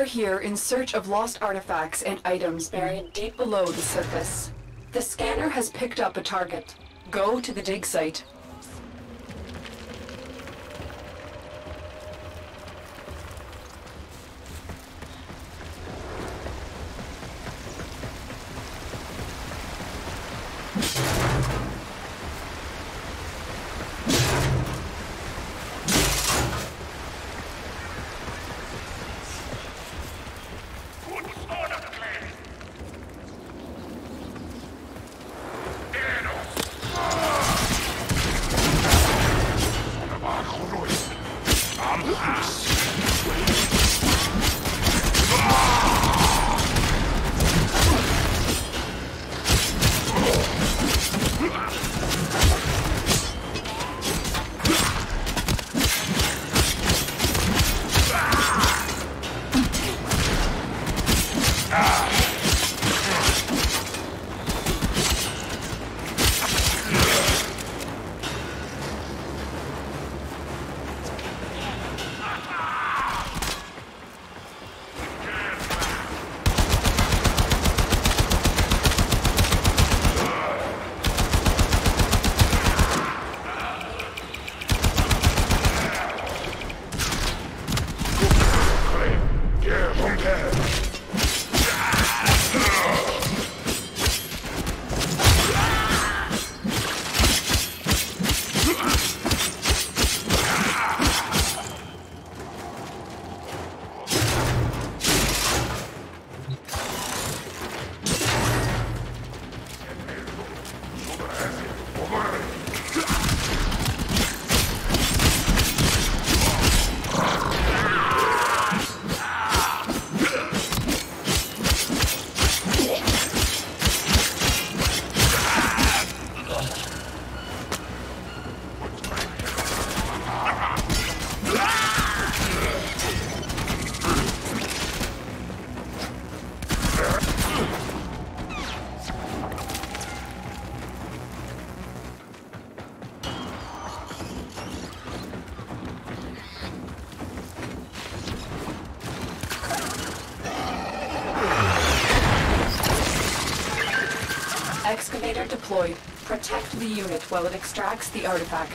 We're here in search of lost artifacts and items buried deep below the surface. The scanner has picked up a target. Go to the dig site. Blah! Excavator deployed. Protect the unit while it extracts the artifact.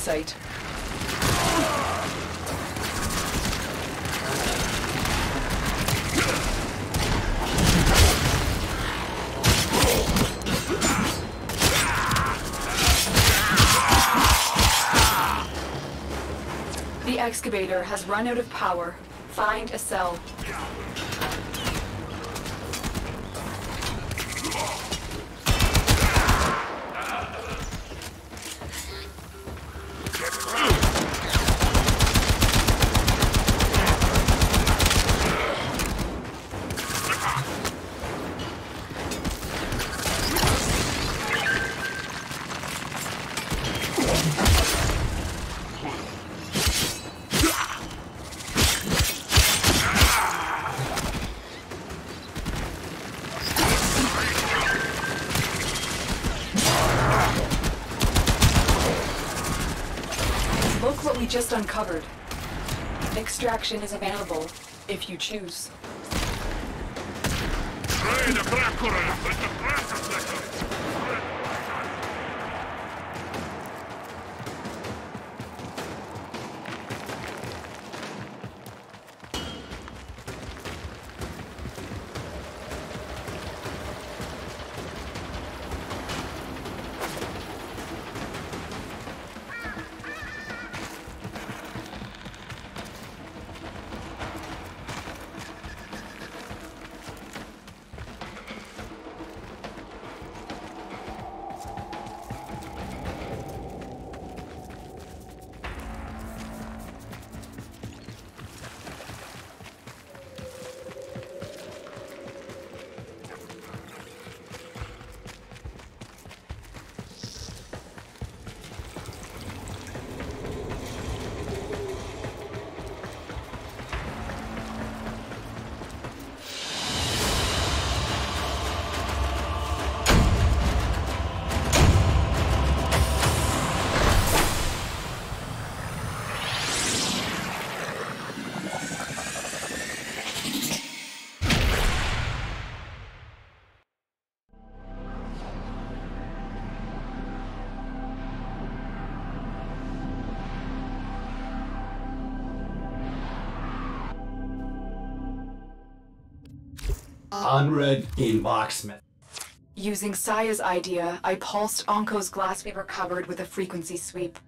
Site. The excavator has run out of power. Find a cell. Just uncovered. Extraction is available, if you choose. Unread game locksmith. Using Saya's idea, I pulsed Onkko's glass we recovered with a frequency sweep.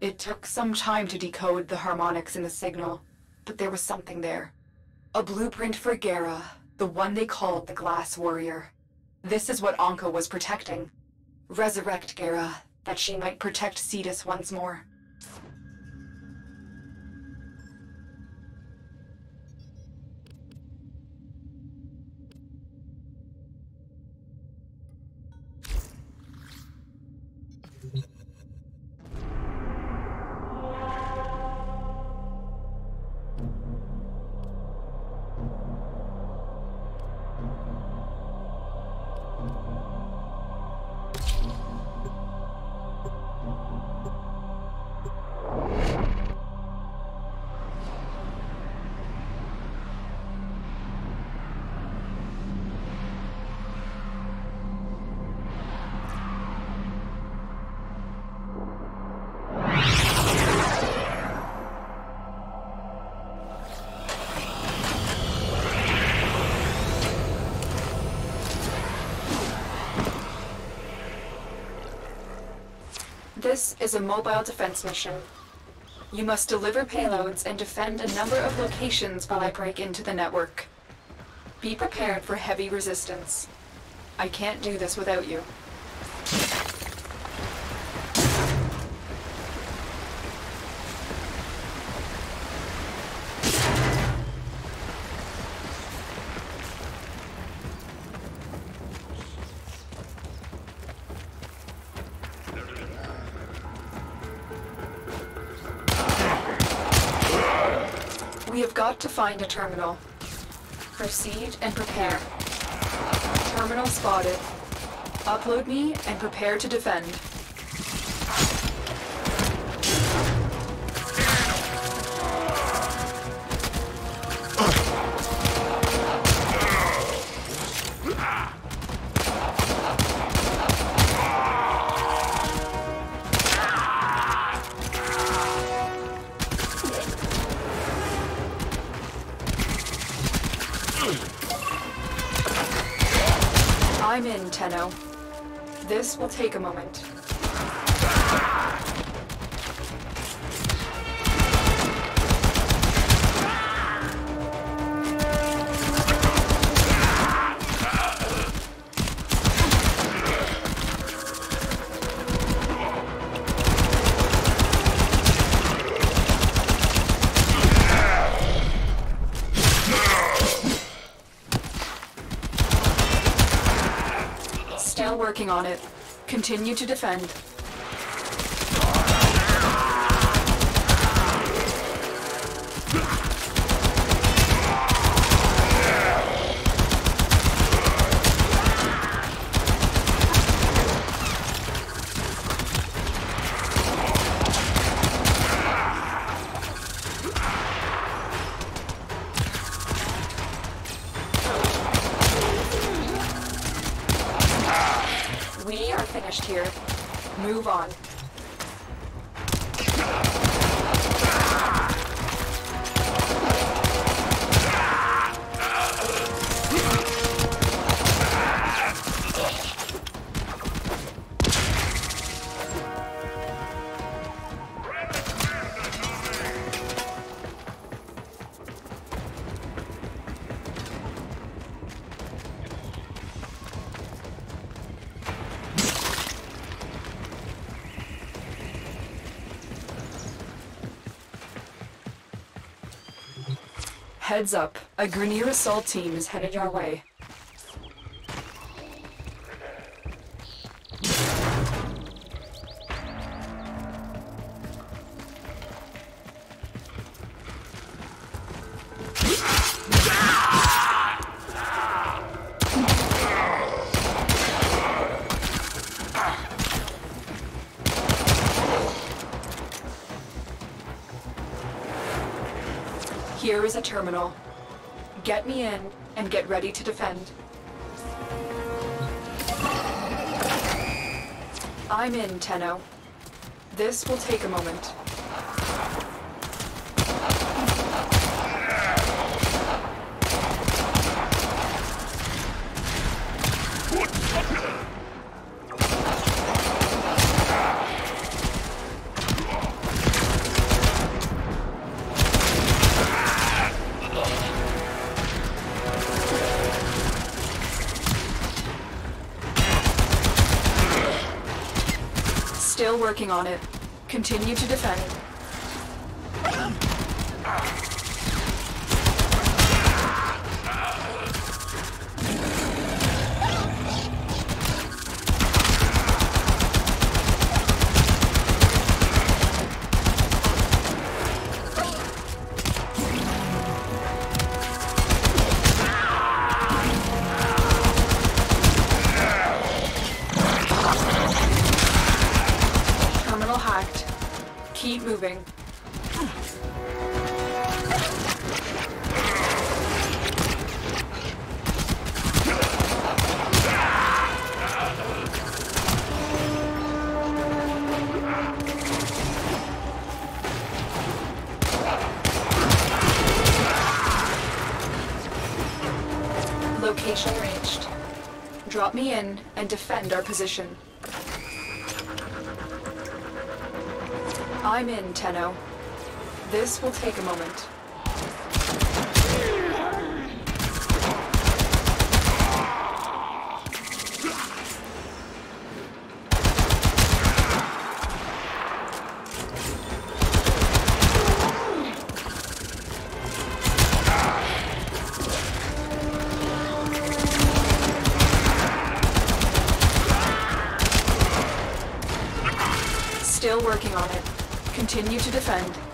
It took some time to decode the harmonics in the signal, but there was something there. A blueprint for Gara, the one they called the Glass Warrior. This is what Onkko was protecting. Resurrect Gara, that she might protect Cetus once more. This is a mobile defense mission. You must deliver payloads and defend a number of locations while I break into the network. Be prepared for heavy resistance. I can't do this without you. We have got to find a terminal. Proceed and prepare. Terminal spotted. Upload me and prepare to defend. Take a moment. Still working on it. Continue to defend. Move on. Heads up, a Grineer assault team is headed your way. Terminal. Get me in and get ready to defend. I'm in, Tenno. This will take a moment. Working on it. Continue to defend. Keep moving. Location reached. Drop me in and defend our position. I'm in, Tenno. This will take a moment. Still working on it. Continue to defend.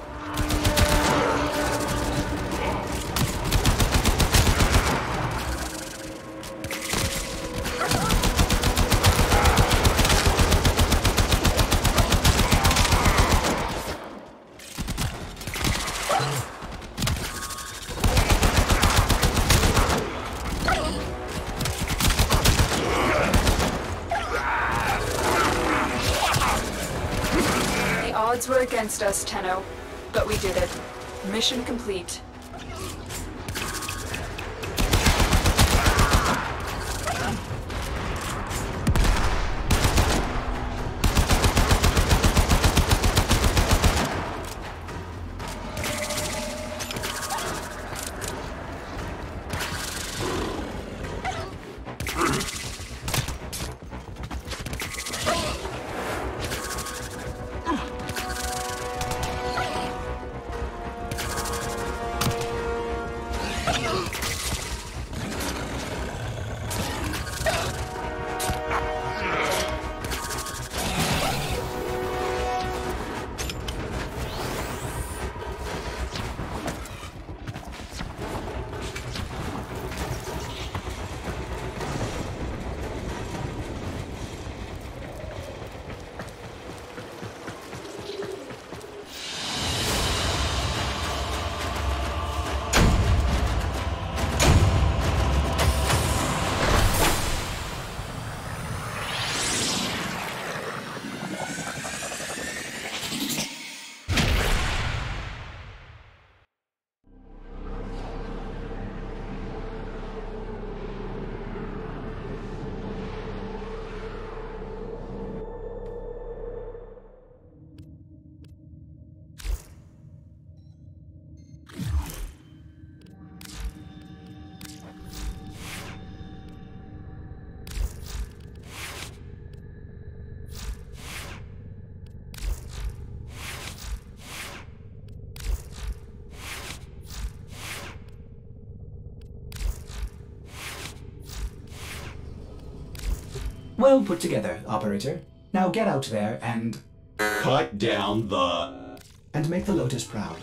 Odds were against us, Tenno, but we did it. Mission complete. Well put together, operator. Now get out there and Cut down the. and make the Lotus proud.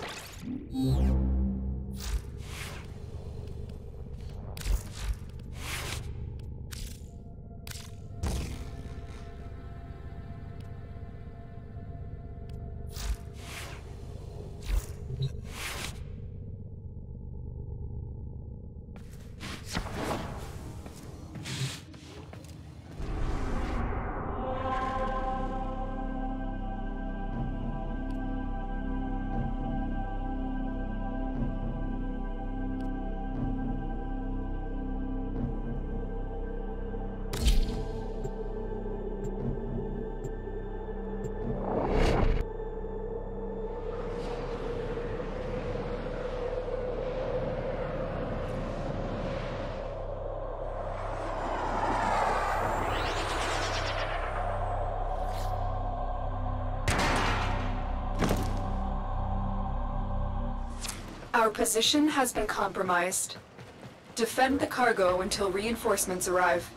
Position has been compromised. Defend the cargo until reinforcements arrive.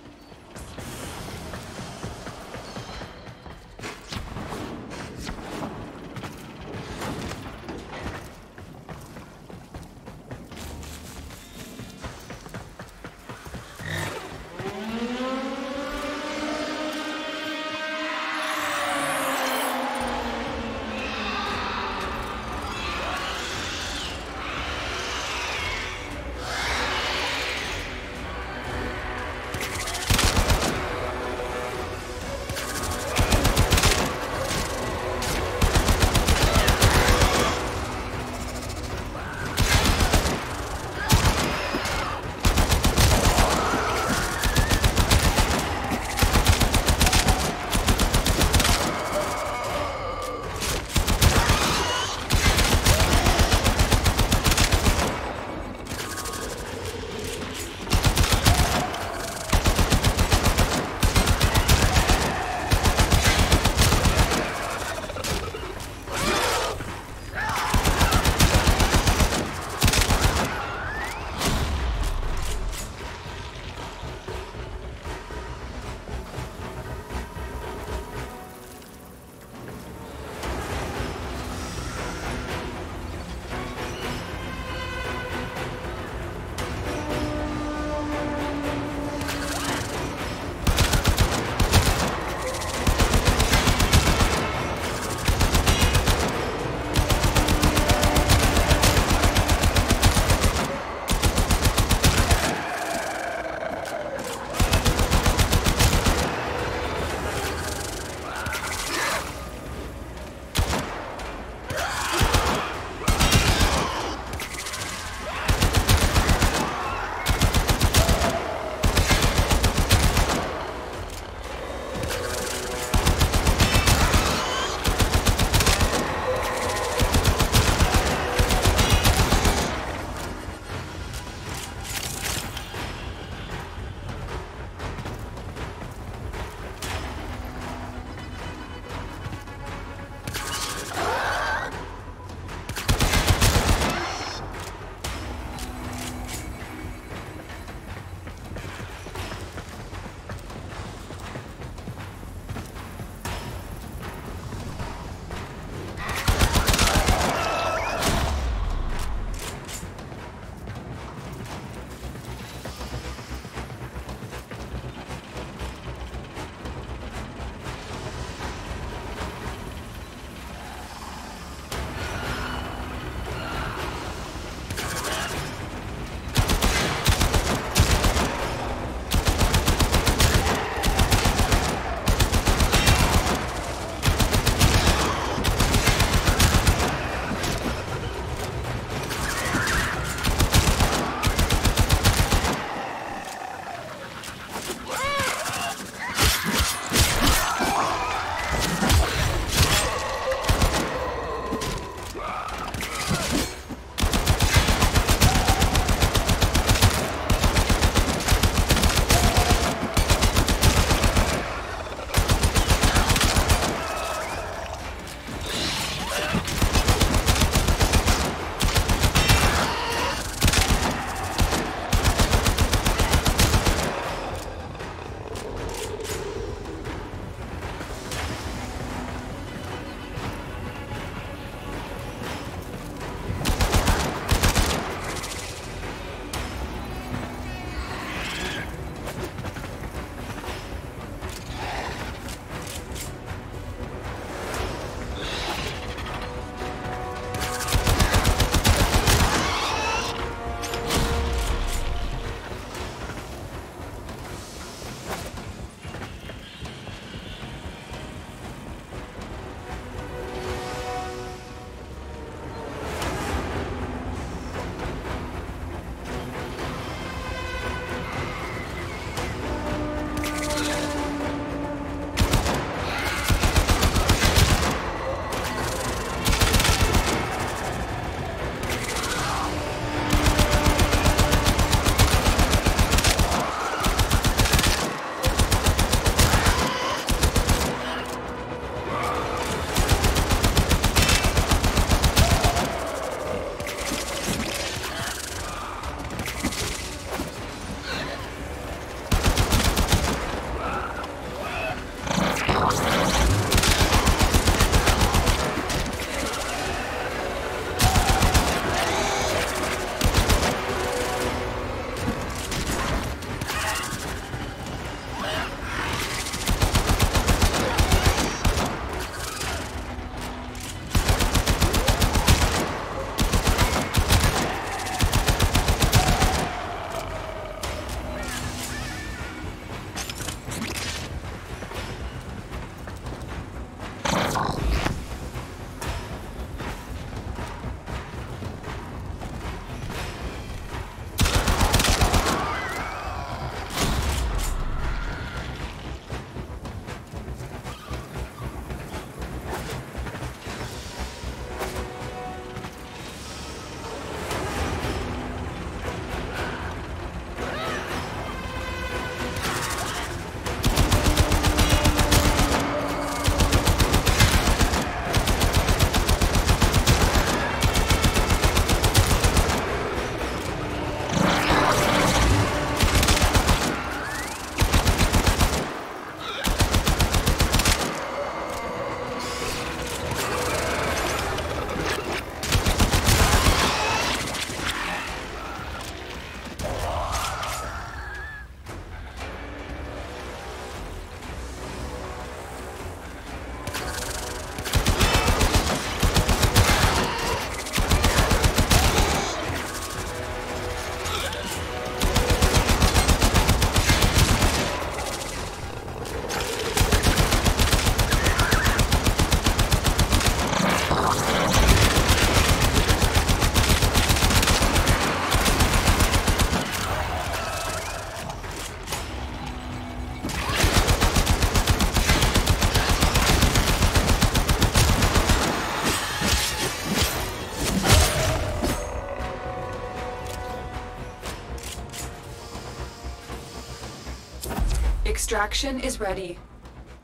Extraction is ready.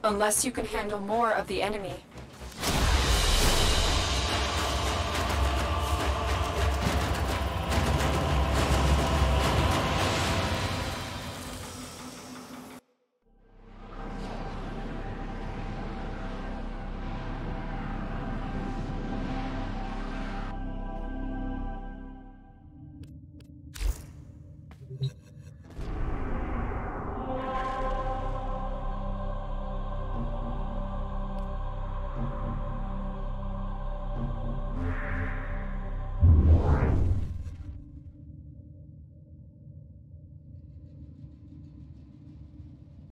Unless you can handle more of the enemy.